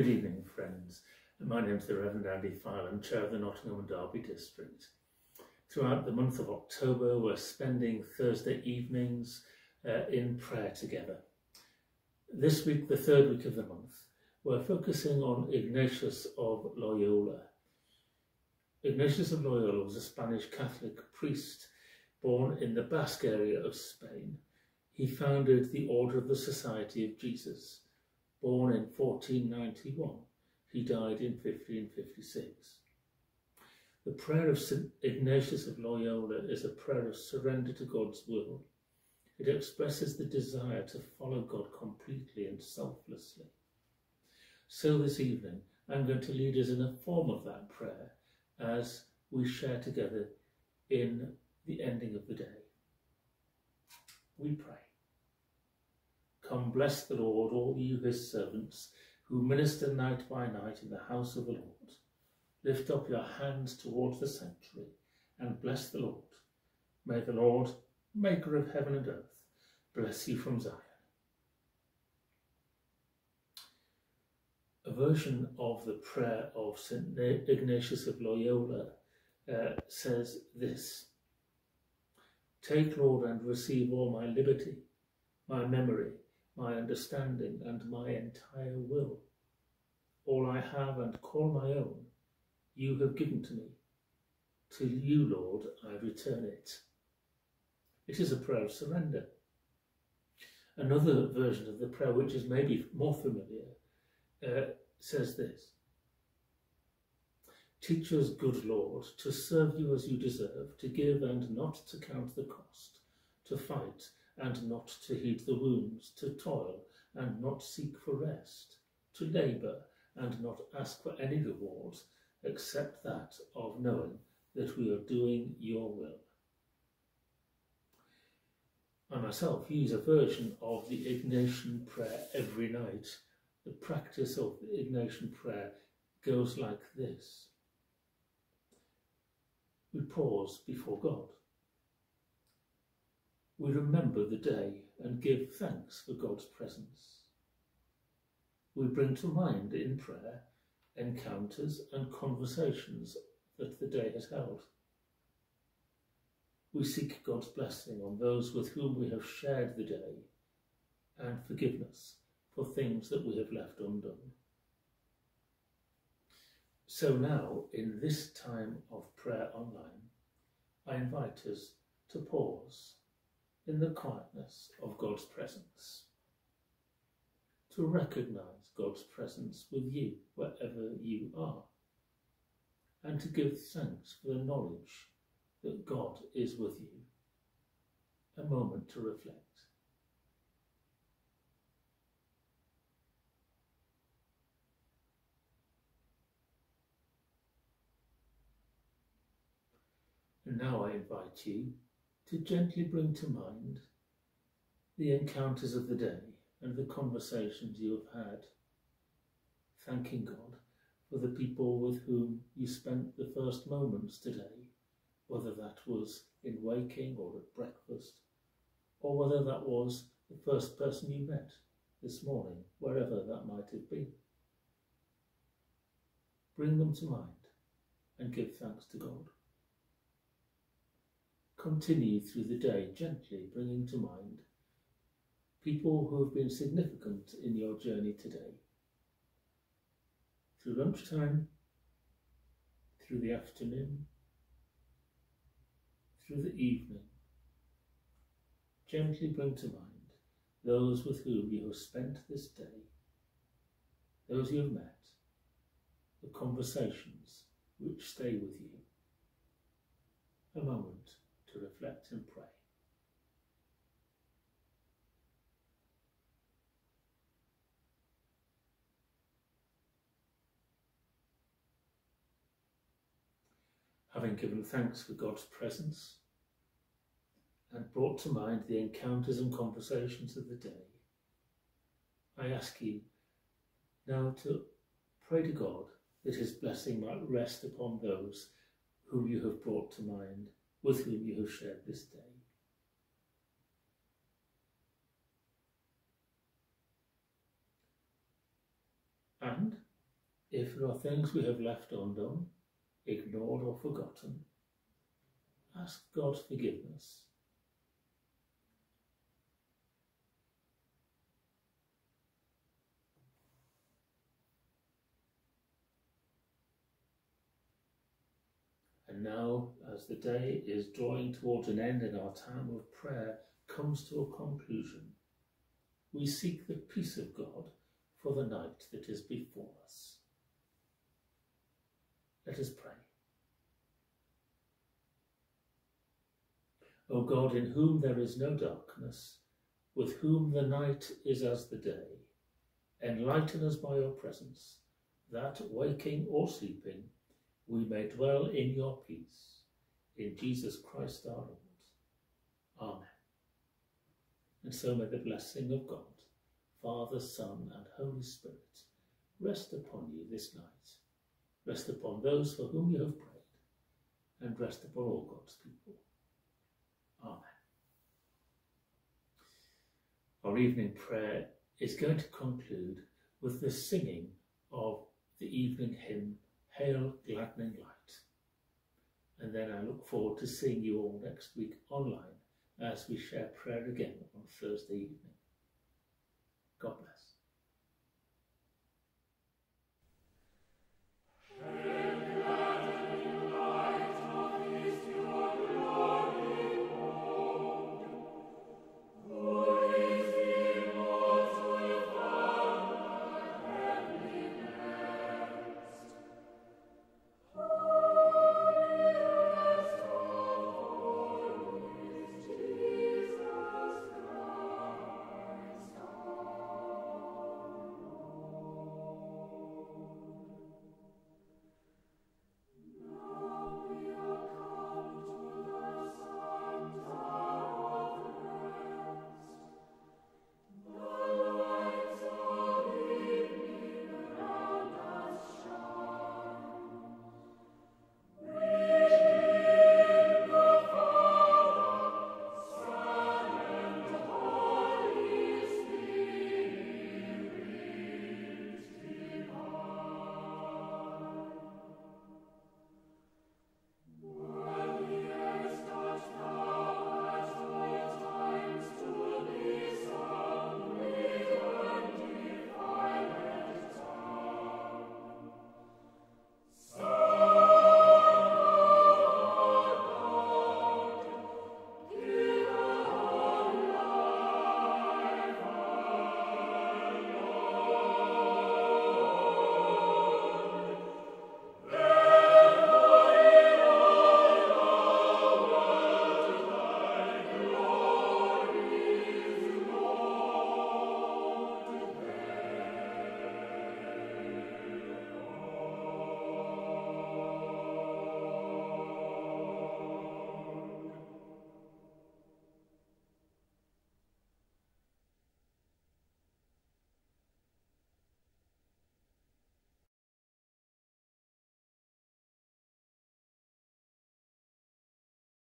Good evening, friends. My name is the Reverend Andy Fyall, Chair of the Nottingham and Derby District. Throughout the month of October, we're spending Thursday evenings uh, in prayer together. This week, the third week of the month, we're focusing on Ignatius of Loyola. Ignatius of Loyola was a Spanish Catholic priest born in the Basque area of Spain. He founded the Order of the Society of Jesus, born in 1491. He died in 1556. The prayer of St. Ignatius of Loyola is a prayer of surrender to God's will. It expresses the desire to follow God completely and selflessly. So this evening, I'm going to lead us in a form of that prayer as we share together in the ending of the day. We pray. Come, bless the Lord, all you his servants, who minister night by night in the house of the Lord. Lift up your hands towards the sanctuary and bless the Lord. May the Lord, maker of heaven and earth, bless you from Zion. A version of the prayer of St. Ignatius of Loyola uh, says this Take, Lord, and receive all my liberty, my memory, my understanding, and my entire will. All I have and call my own, you have given to me. To you, Lord, I return it. It is a prayer of surrender. Another version of the prayer, which is maybe more familiar, uh, says this Teach us, good Lord, to serve you as you deserve, to give and not to count the cost, to fight and not to heed the wounds, to toil and not seek for rest, to labour and not ask for any reward except that of knowing that we are doing your will. I myself use a version of the Ignatian prayer every night. The practice of the Ignatian prayer goes like this. We pause before God. We remember the day and give thanks for God's presence. We bring to mind in prayer encounters and conversations that the day has held. We seek God's blessing on those with whom we have shared the day and forgiveness for things that we have left undone. So now, in this time of prayer online, I invite us to pause in the quietness of God's presence, to recognize God's presence with you wherever you are, and to give thanks for the knowledge that God is with you. A moment to reflect. And now I invite you to gently bring to mind the encounters of the day and the conversations you have had, thanking God for the people with whom you spent the first moments today, whether that was in waking or at breakfast, or whether that was the first person you met this morning, wherever that might have been. Bring them to mind and give thanks to God. Continue through the day gently bringing to mind people who have been significant in your journey today. Through lunchtime, through the afternoon, through the evening, gently bring to mind those with whom you have spent this day, those you have met, the conversations which stay with you. A moment to reflect and pray. Having given thanks for God's presence and brought to mind the encounters and conversations of the day, I ask you now to pray to God that his blessing might rest upon those whom you have brought to mind with whom you have shared this day. And If there are things we have left undone, ignored, or forgotten, ask God's forgiveness. And now, as the day is drawing towards an end and our time of prayer comes to a conclusion, we seek the peace of God for the night that is before us. Let us pray. O God, in whom there is no darkness, with whom the night is as the day, enlighten us by your presence, that, waking or sleeping, we may dwell in your peace. In Jesus Christ our Lord. Amen. And so may the blessing of God, Father, Son, and Holy Spirit rest upon you this night. Rest upon those for whom you have prayed, and rest upon all God's people. Amen. Our evening prayer is going to conclude with the singing of the evening hymn, Hail Gladdening Light. And then I look forward to seeing you all next week online as we share prayer again on Thursday evening. God bless.